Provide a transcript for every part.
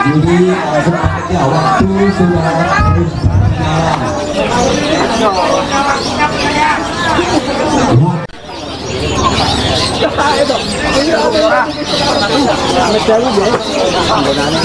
jadi uh, sepertinya waktu sudah terus berjalan.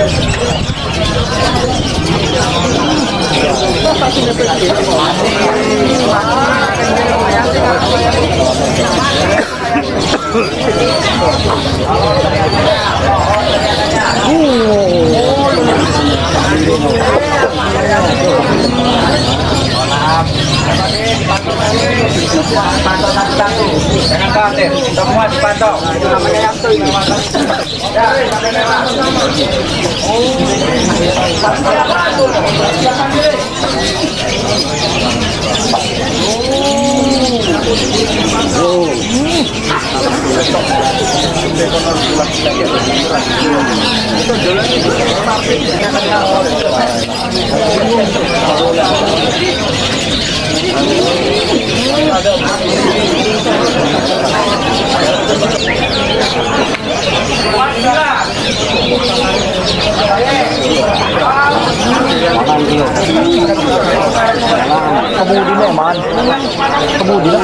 Pantau satu-satu, jangan khawatir, semua dipantau. Namanya yang tuh, Oh. Mandio. Kemudi mo man. Kemudi na.